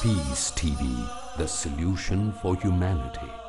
Peace TV, the solution for humanity.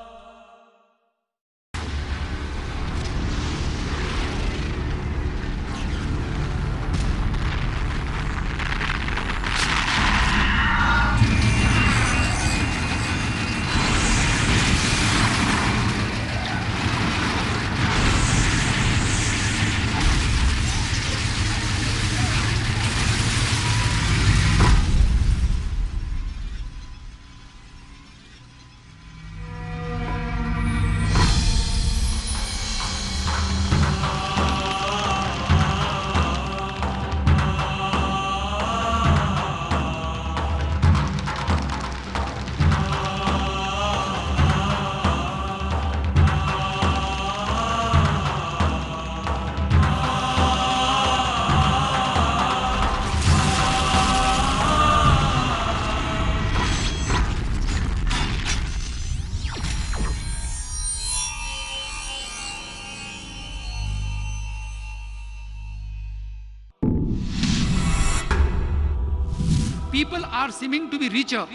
Are seeming to be richer,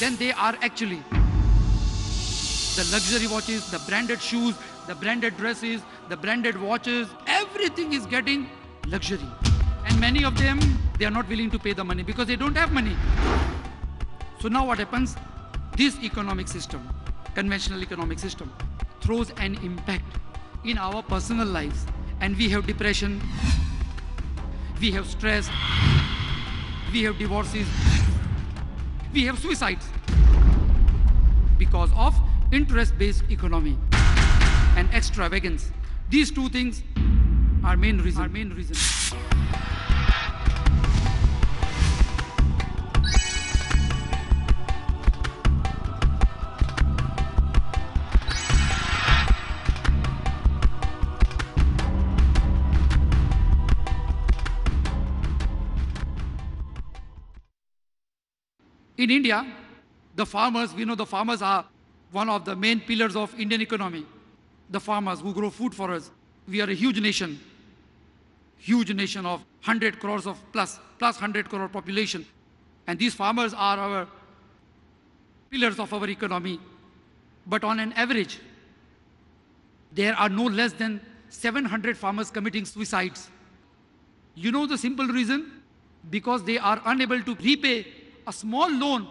than they are actually. The luxury watches, the branded shoes, the branded dresses, the branded watches, everything is getting luxury. And many of them, they are not willing to pay the money because they don't have money. So now what happens? This economic system, conventional economic system, throws an impact in our personal lives. And we have depression, we have stress, we have divorces, we have suicides because of interest-based economy and extravagance. These two things are main reason. Are main reason. In India, the farmers, we know the farmers are one of the main pillars of Indian economy. The farmers who grow food for us. We are a huge nation, huge nation of 100 crores of plus, plus 100 crore population. And these farmers are our pillars of our economy. But on an average, there are no less than 700 farmers committing suicides. You know the simple reason? Because they are unable to repay a small loan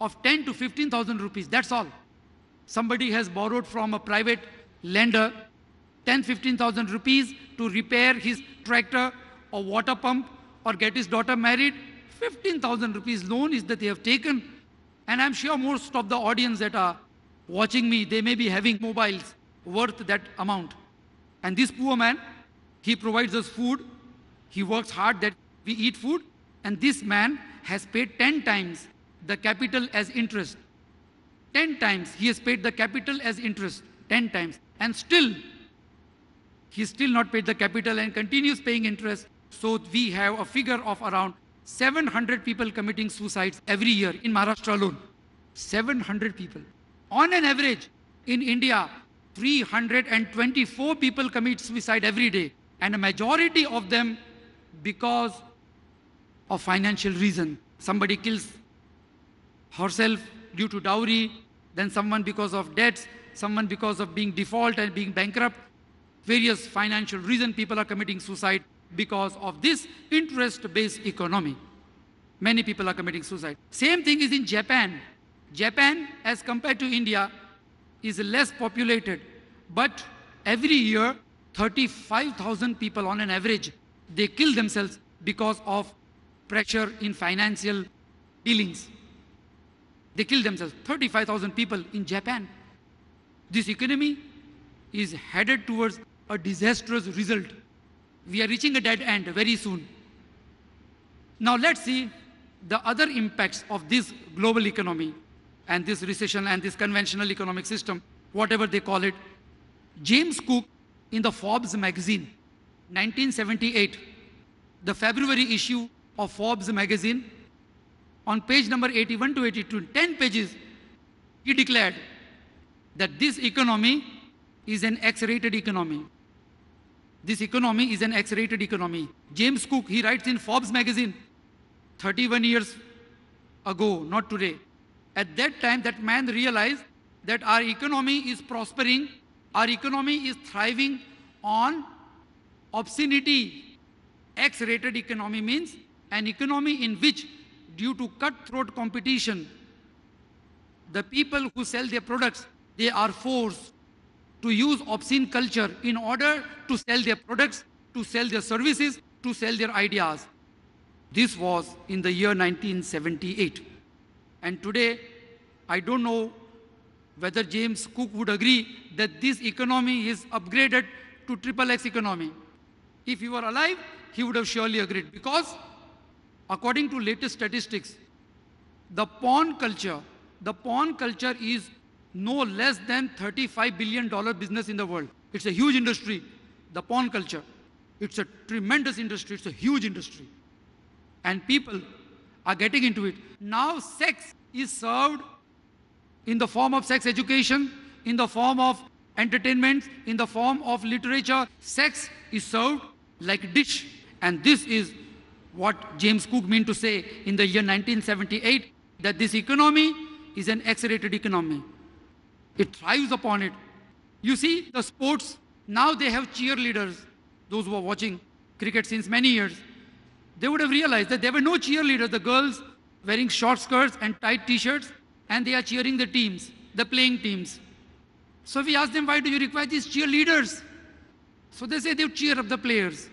of 10 to 15,000 rupees. That's all. Somebody has borrowed from a private lender 10, 15,000 rupees to repair his tractor or water pump or get his daughter married. 15,000 rupees loan is that they have taken. And I'm sure most of the audience that are watching me, they may be having mobiles worth that amount. And this poor man, he provides us food. He works hard that we eat food. And this man has paid 10 times the capital as interest. 10 times he has paid the capital as interest. 10 times. And still, he still not paid the capital and continues paying interest. So we have a figure of around 700 people committing suicides every year in Maharashtra alone. 700 people. On an average, in India, 324 people commit suicide every day. And a majority of them because of financial reason. Somebody kills herself due to dowry, then someone because of debts, someone because of being default and being bankrupt. Various financial reason people are committing suicide because of this interest-based economy. Many people are committing suicide. Same thing is in Japan. Japan, as compared to India, is less populated. But every year, 35,000 people on an average, they kill themselves because of pressure in financial dealings. They kill themselves. 35,000 people in Japan. This economy is headed towards a disastrous result. We are reaching a dead end very soon. Now let's see the other impacts of this global economy and this recession and this conventional economic system, whatever they call it. James Cook in the Forbes magazine, 1978, the February issue of Forbes magazine, on page number 81 to 82, 10 pages, he declared that this economy is an X-rated economy. This economy is an X-rated economy. James Cook, he writes in Forbes magazine, 31 years ago, not today. At that time, that man realized that our economy is prospering, our economy is thriving on obscenity. X rated economy means an economy in which, due to cutthroat competition, the people who sell their products, they are forced to use obscene culture in order to sell their products, to sell their services, to sell their ideas. This was in the year 1978. And today, I don't know whether James Cook would agree that this economy is upgraded to triple X economy. If he were alive, he would have surely agreed because according to latest statistics, the porn culture, the porn culture is no less than $35 billion business in the world. It's a huge industry, the porn culture. It's a tremendous industry, it's a huge industry. And people are getting into it. Now, sex is served in the form of sex education, in the form of entertainment, in the form of literature. Sex is served like a dish. And this is what James Cook meant to say in the year 1978 that this economy is an X-rated economy. It thrives upon it. You see, the sports, now they have cheerleaders, those who are watching cricket since many years. They would have realized that there were no cheerleaders, the girls wearing short skirts and tight t-shirts, and they are cheering the teams, the playing teams. So we asked them, why do you require these cheerleaders? So they say they cheer up the players.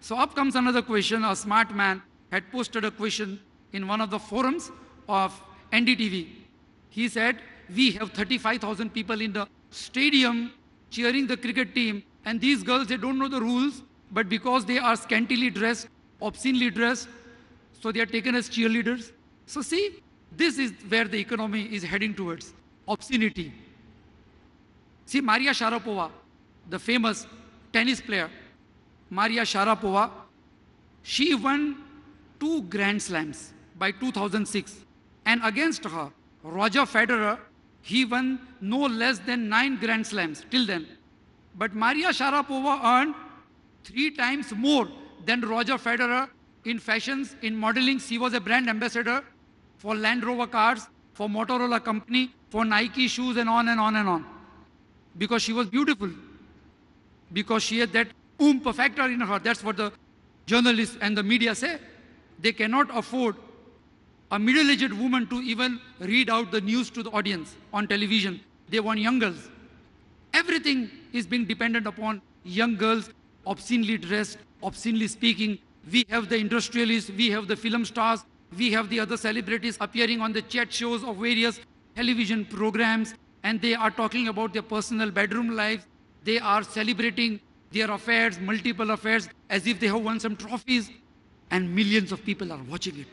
So up comes another question. A smart man had posted a question in one of the forums of NDTV. He said, we have 35,000 people in the stadium cheering the cricket team and these girls, they don't know the rules, but because they are scantily dressed, obscenely dressed, so they are taken as cheerleaders. So see, this is where the economy is heading towards, obscenity. See, Maria Sharapova, the famous tennis player, Maria Sharapova, she won two Grand Slams by 2006. And against her, Roger Federer, he won no less than nine Grand Slams till then. But Maria Sharapova earned three times more than Roger Federer in fashions, in modeling. She was a brand ambassador for Land Rover cars, for Motorola company, for Nike shoes and on and on and on. Because she was beautiful. Because she had that Um oomph factor in her. That's what the journalists and the media say. They cannot afford a middle-aged woman to even read out the news to the audience on television. They want young girls. Everything is being dependent upon young girls, obscenely dressed, obscenely speaking. We have the industrialists, we have the film stars, we have the other celebrities appearing on the chat shows of various television programs, and they are talking about their personal bedroom lives. They are celebrating their affairs, multiple affairs, as if they have won some trophies, and millions of people are watching it.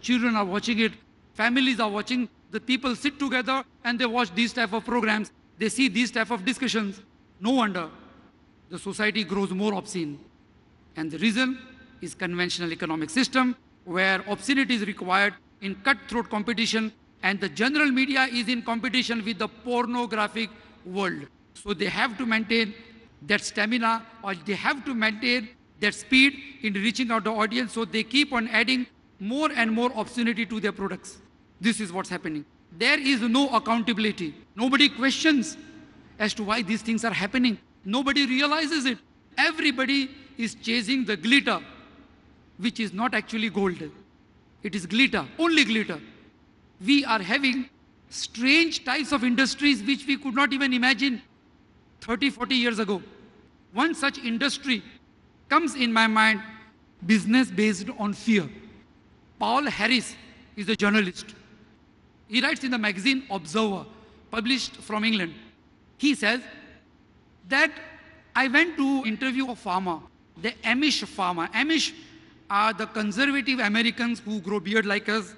Children are watching it, families are watching, the people sit together and they watch these type of programs, they see these type of discussions. No wonder the society grows more obscene. And the reason is conventional economic system where obscenity is required in cutthroat competition and the general media is in competition with the pornographic world. So they have to maintain that stamina or they have to maintain that speed in reaching out the audience. So they keep on adding more and more obscenity to their products. This is what's happening. There is no accountability. Nobody questions as to why these things are happening. Nobody realizes it. Everybody is chasing the glitter, which is not actually gold. It is glitter, only glitter. We are having strange types of industries which we could not even imagine 30, 40 years ago. One such industry comes in my mind, business based on fear. Paul Harris is a journalist. He writes in the magazine Observer, published from England. He says that I went to interview a farmer, the Amish farmer. Amish are the conservative Americans who grow beard like us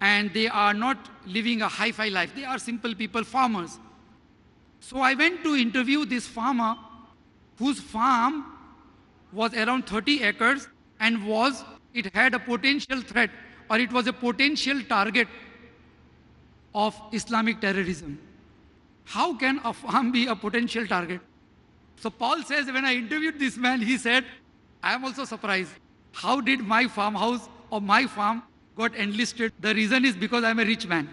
and they are not living a hi-fi life. They are simple people, farmers. So I went to interview this farmer whose farm was around 30 acres and was, it had a potential threat or it was a potential target of Islamic terrorism. How can a farm be a potential target? So Paul says, when I interviewed this man, he said, I am also surprised. How did my farmhouse or my farm got enlisted. The reason is because I'm a rich man.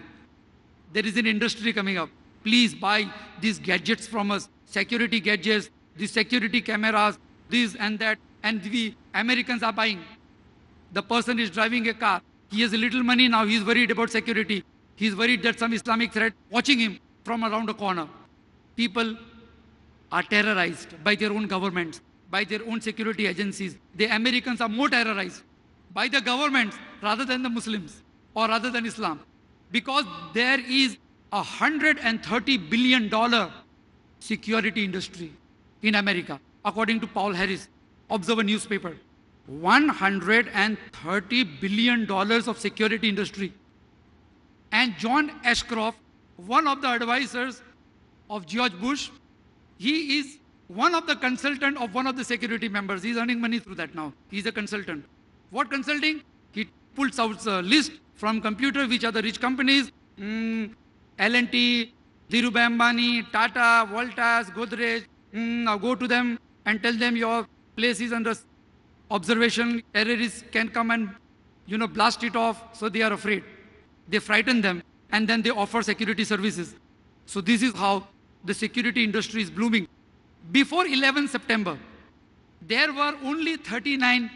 There is an industry coming up. Please buy these gadgets from us, security gadgets, these security cameras, this and that. And we Americans are buying. The person is driving a car. He has a little money now. He's worried about security. He's worried that some Islamic threat watching him from around the corner. People are terrorized by their own governments, by their own security agencies. The Americans are more terrorized by the governments rather than the Muslims or rather than Islam. Because there is a $130 billion security industry in America, according to Paul Harris, Observer newspaper. $130 billion of security industry. And John Ashcroft, one of the advisors of George Bush, he is one of the consultant of one of the security members. He's earning money through that now. He's a consultant. What consulting? He pulls out a list from computer, which are the rich companies, mm, L&T, Dhirubhai Ambani, Tata, Voltas, Godrej. Mm, now go to them and tell them your place is under observation. Terrorists can come and, you know, blast it off. So they are afraid. They frighten them and then they offer security services. So this is how the security industry is blooming. Before 11 September, there were only 39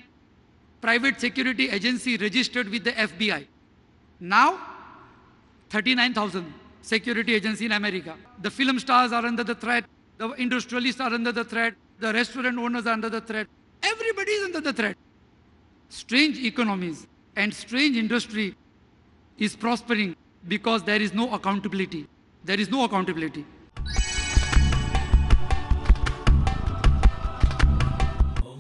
private security agency registered with the FBI. Now, 39,000 security agency in America. The film stars are under the threat. The industrialists are under the threat. The restaurant owners are under the threat. Everybody is under the threat. Strange economies and strange industry is prospering because there is no accountability. There is no accountability.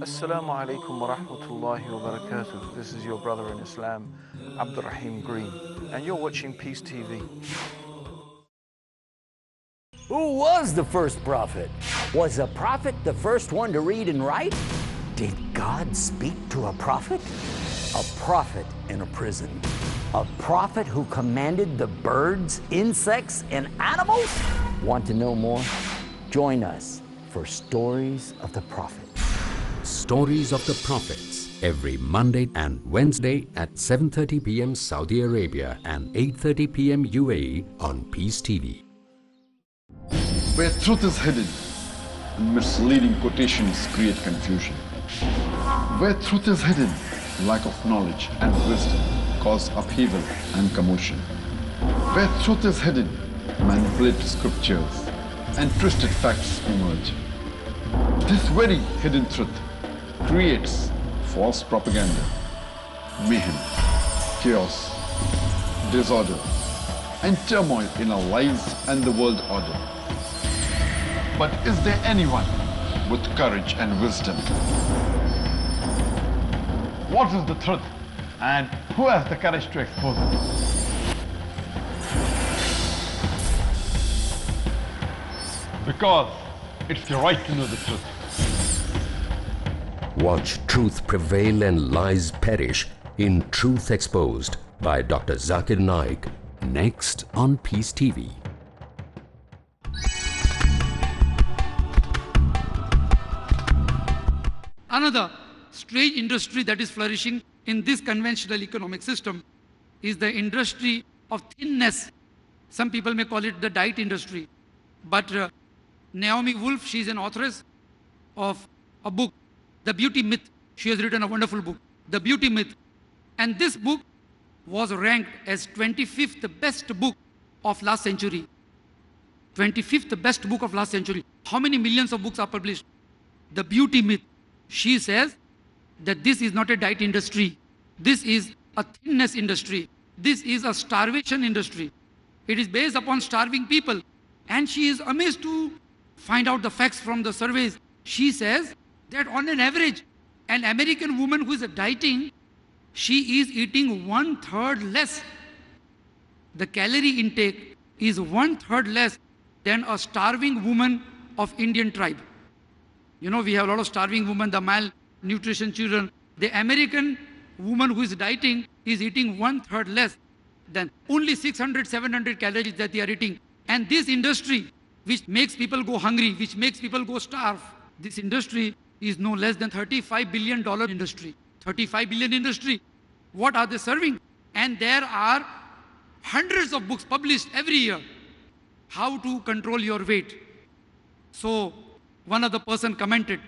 Assalamu alaikum wa rahmatullahi wa barakatuh. This is your brother in Islam, Abdul Rahim Green, and you're watching Peace TV. Who was the first prophet? Was a prophet the first one to read and write? Did God speak to a prophet? A prophet in a prison. A prophet who commanded the birds, insects, and animals? Want to know more? Join us for Stories of the Prophet. Stories of the Prophets every Monday and Wednesday at 7:30 p.m. Saudi Arabia and 8:30 p.m. UAE on Peace TV. Where truth is hidden and misleading quotations create confusion. Where truth is hidden, lack of knowledge and wisdom cause upheaval and commotion. Where truth is hidden, manipulated scriptures and twisted facts emerge. This very hidden truth creates false propaganda, mayhem, chaos, disorder, and turmoil in our lives and the world order. But is there anyone with courage and wisdom? What is the truth and who has the courage to expose it? Because it's your right to know the truth. Watch truth prevail and lies perish in Truth Exposed by Dr. Zakir Naik. Next on Peace TV. Another strange industry that is flourishing in this conventional economic system is the industry of thinness. Some people may call it the diet industry. But uh, Naomi Wolf, she is an authoress of a book, The Beauty Myth. She has written a wonderful book, The Beauty Myth. And this book was ranked as 25th best book of last century. 25th best book of last century. How many millions of books are published? The Beauty Myth. She says that this is not a diet industry. This is a thinness industry. This is a starvation industry. It is based upon starving people. And she is amazed to find out the facts from the surveys. She says that on an average, an American woman who is dieting, she is eating one third less. The calorie intake is one third less than a starving woman of Indian tribe. You know, we have a lot of starving women, the malnutrition children. The American woman who is dieting is eating one third less than only 600, 700 calories that they are eating. And this industry, which makes people go hungry, which makes people go starve, this industry is no less than $35 billion industry. 35 billion industry. What are they serving? And there are hundreds of books published every year how to control your weight. So one of the person commented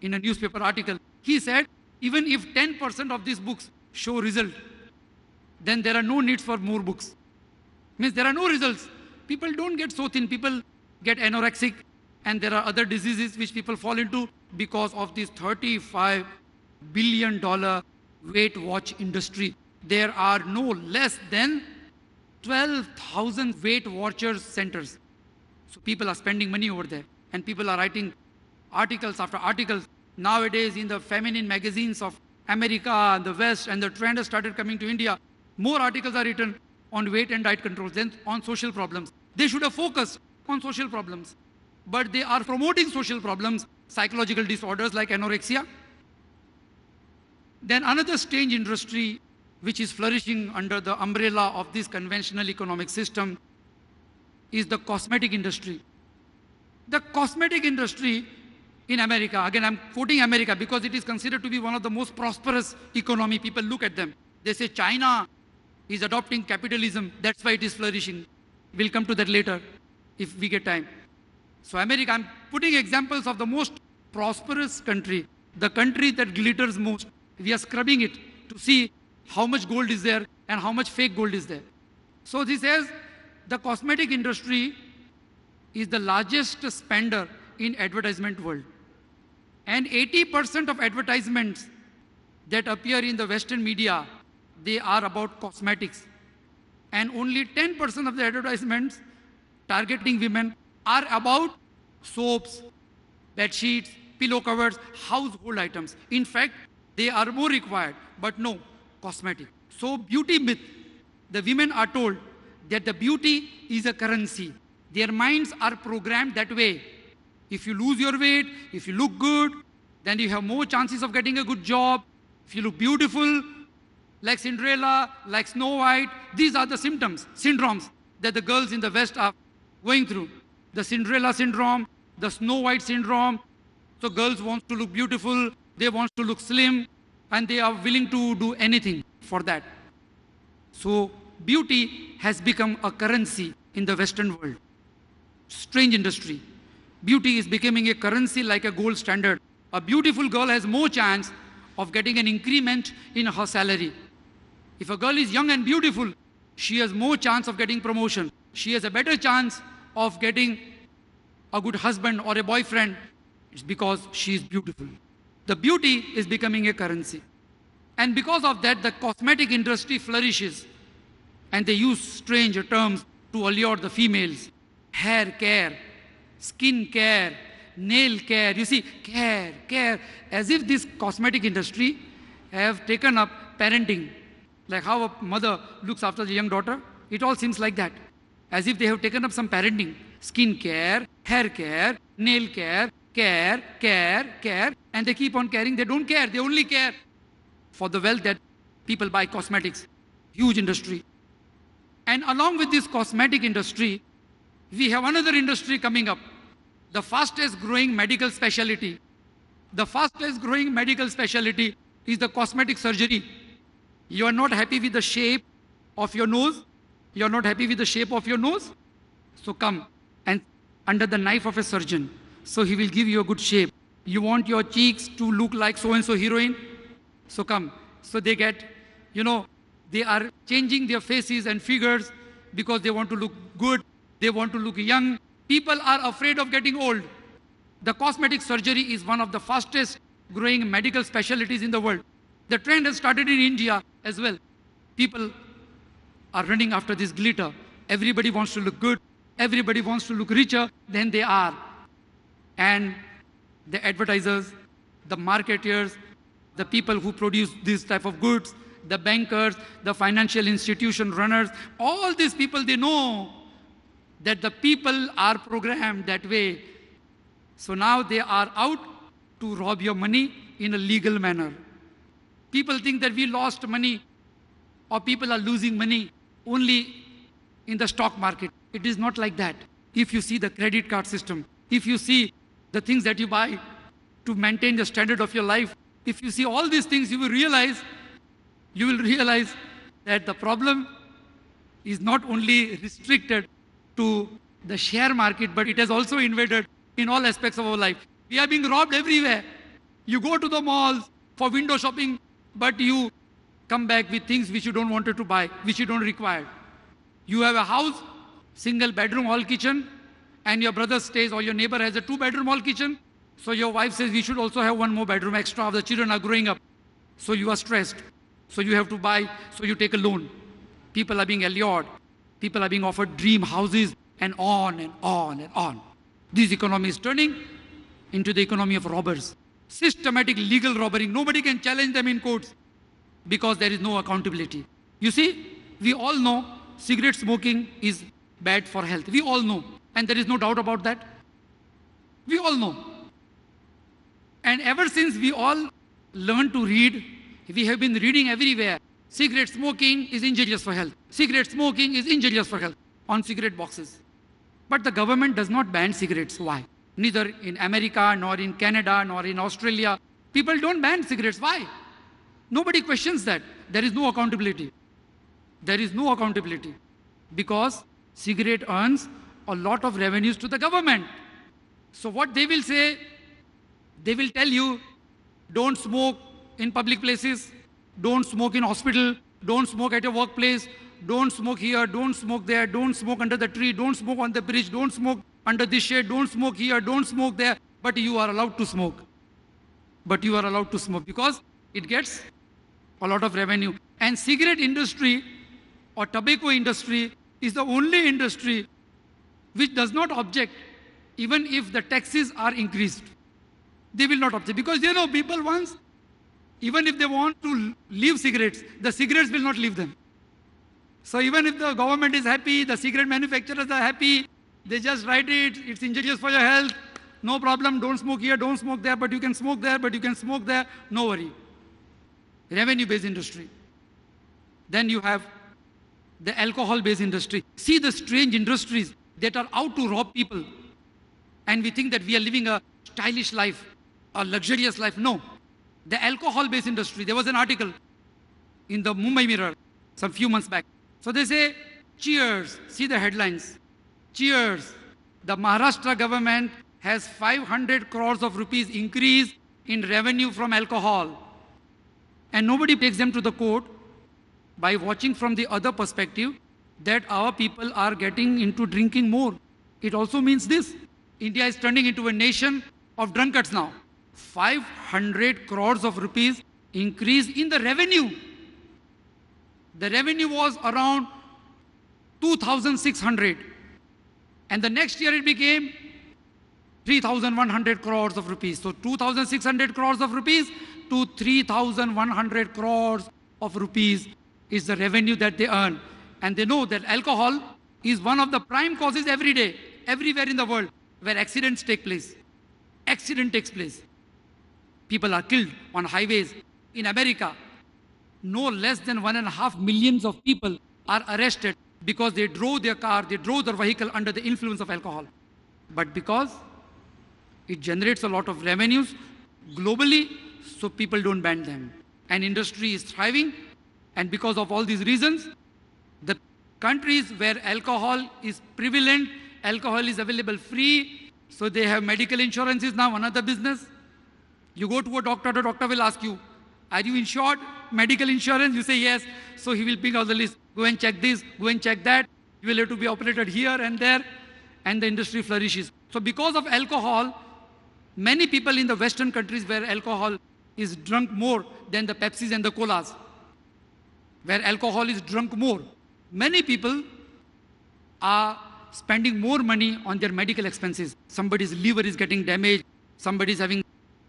in a newspaper article, he said, even if 10% of these books show result, then there are no needs for more books. Means there are no results. People don't get so thin, people get anorexic, and there are other diseases which people fall into because of this 35 billion dollar weight watch industry. There are no less than 12,000 weight watchers centers. So people are spending money over there and people are writing articles after articles. Nowadays in the feminine magazines of America and the West and the trend has started coming to India, more articles are written on weight and diet controls than on social problems. They should have focused on social problems. But they are promoting social problems, psychological disorders like anorexia. Then another strange industry which is flourishing under the umbrella of this conventional economic system is the cosmetic industry. The cosmetic industry in America, again I'm quoting America because it is considered to be one of the most prosperous economy. People look at them. They say China is adopting capitalism, that's why it is flourishing. We'll come to that later if we get time. So America, I'm putting examples of the most prosperous country, the country that glitters most. We are scrubbing it to see how much gold is there and how much fake gold is there. So this says the cosmetic industry is the largest spender in advertisement world. And 80% of advertisements that appear in the Western media, they are about cosmetics. And only 10% of the advertisements targeting women are about soaps, bed sheets, pillow covers, household items. In fact, they are more required, but no, cosmetic. So beauty myth, the women are told that the beauty is a currency. Their minds are programmed that way. If you lose your weight, if you look good, then you have more chances of getting a good job. If you look beautiful, like Cinderella, like Snow White, these are the symptoms, syndromes that the girls in the West are going through. The Cinderella syndrome, the Snow White syndrome. So girls want to look beautiful, they want to look slim, and they are willing to do anything for that. So beauty has become a currency in the Western world. Strange industry. Beauty is becoming a currency like a gold standard. A beautiful girl has more chance of getting an increment in her salary. If a girl is young and beautiful, she has more chance of getting promotion. She has a better chance of getting a good husband or a boyfriend. It's because she is beautiful. The beauty is becoming a currency. And because of that, the cosmetic industry flourishes. And they use strange terms to allure the females. Hair care, skin care, nail care. You see, care, care. As if this cosmetic industry have taken up parenting. Like how a mother looks after the young daughter. It all seems like that. As if they have taken up some parenting. Skin care, hair care, nail care, care, care, care, and they keep on caring. They don't care. They only care for the wealth that people buy cosmetics. Huge industry. And along with this cosmetic industry, we have another industry coming up. The fastest growing medical specialty. The fastest growing medical specialty is the cosmetic surgery. You are not happy with the shape of your nose. You are not happy with the shape of your nose. So come and under the knife of a surgeon, so he will give you a good shape. You want your cheeks to look like so and so heroine? So come. So they get, you know, they are changing their faces and figures because they want to look good, they want to look young. People are afraid of getting old. The cosmetic surgery is one of the fastest growing medical specialties in the world. The trend has started in India as well. People are running after this glitter. Everybody wants to look good. Everybody wants to look richer than they are and the advertisers, the marketers, the people who produce these type of goods, the bankers, the financial institution runners, all these people, they know that the people are programmed that way. So now they are out to rob your money in a legal manner. People think that we lost money or people are losing money only in the stock market. It is not like that. If you see the credit card system, if you see the things that you buy to maintain the standard of your life. If you see all these things, you will realize, you will realize that the problem is not only restricted to the share market, but it has also invaded in all aspects of our life. We are being robbed everywhere. You go to the malls for window shopping, but you come back with things which you don't wanted to buy, which you don't require. You have a house, single bedroom, all kitchen, and your brother stays or your neighbor has a two bedroom, all kitchen. So your wife says we should also have one more bedroom extra. Of the children are growing up. So you are stressed. So you have to buy, so you take a loan. People are being allured. People are being offered dream houses and on and on and on. This economy is turning into the economy of robbers. Systematic legal robbery. Nobody can challenge them in courts because there is no accountability. You see, we all know cigarette smoking is bad for health. We all know. And there is no doubt about that. We all know. And ever since we all learned to read, we have been reading everywhere. Cigarette smoking is injurious for health. Cigarette smoking is injurious for health on cigarette boxes. But the government does not ban cigarettes. Why? Neither in America, nor in Canada, nor in Australia. People don't ban cigarettes. Why? Nobody questions that. There is no accountability. There is no accountability because cigarette earns a lot of revenues to the government. So what they will say, they will tell you, don't smoke in public places, don't smoke in hospital, don't smoke at your workplace, don't smoke here, don't smoke there, don't smoke under the tree, don't smoke on the bridge, don't smoke under this shade, don't smoke here, don't smoke there, but you are allowed to smoke. But you are allowed to smoke because it gets a lot of revenue. And cigarette industry or tobacco industry is the only industry which does not object even if the taxes are increased. They will not object because you know people once, even if they want to leave cigarettes, the cigarettes will not leave them. So even if the government is happy, the cigarette manufacturers are happy, they just write it, it's injurious for your health, no problem, don't smoke here, don't smoke there, but you can smoke there, but you can smoke there, no worry. Revenue-based industry. Then you have the alcohol-based industry. See the strange industries that are out to rob people. And we think that we are living a stylish life, a luxurious life. No. The alcohol-based industry, there was an article in the Mumbai Mirror some few months back. So they say, cheers, see the headlines. Cheers, the Maharashtra government has 500 crores of rupees increase in revenue from alcohol. And nobody takes them to the court by watching from the other perspective that our people are getting into drinking more. It also means this. India is turning into a nation of drunkards now. 500 crores of rupees increase in the revenue. The revenue was around 2,600. And the next year it became 3,100 crores of rupees. So 2,600 crores of rupees to 3,100 crores of rupees is the revenue that they earn. And they know that alcohol is one of the prime causes every day, everywhere in the world, where accidents take place. Accident takes place. People are killed on highways. In America, no less than one and a half millions of people are arrested because they drove their car, they drove their vehicle under the influence of alcohol. But because it generates a lot of revenues globally, so people don't ban them. And industry is thriving, and because of all these reasons, the countries where alcohol is prevalent, alcohol is available free, so they have medical insurance is now another business. You go to a doctor, the doctor will ask you, are you insured? Medical insurance? You say yes. So he will pick out the list. Go and check this, go and check that. You will have to be operated here and there. And the industry flourishes. So because of alcohol, many people in the Western countries where alcohol is drunk more than the Pepsis and the colas, where alcohol is drunk more, many people are spending more money on their medical expenses. Somebody's liver is getting damaged, somebody's having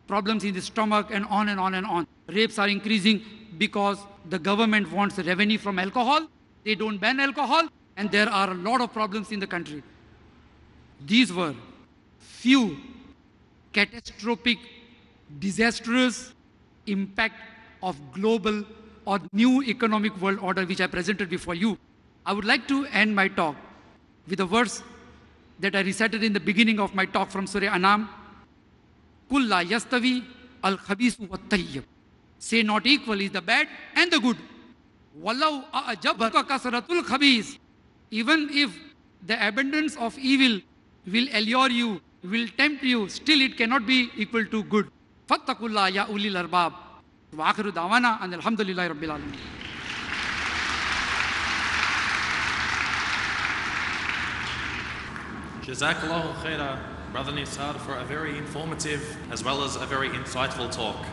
problems in the stomach, and on and on and on. Rapes are increasing because the government wants revenue from alcohol. They don't ban alcohol, and there are a lot of problems in the country. These were few catastrophic, disastrous impact of global or new economic world order which I presented before you. I would like to end my talk with a verse that I recited in the beginning of my talk from Surah Anam. Kulla yastavi al khabisu wa tayyib. Say not equal is the bad and the good. وَلَوْ أَعْجَبَكَ كَثْرَةُ الْخَبِيثِ Even if the abundance of evil will allure you, will tempt you, still it cannot be equal to good. فَاتَّقُوا اللَّهَ يَا أُولِي الْأَلْبَابِ وآخر دعوانا أن الحمد لله رب العالمين Jazakallahu khaira, Brother Nisar, for a very informative as well as a very insightful talk.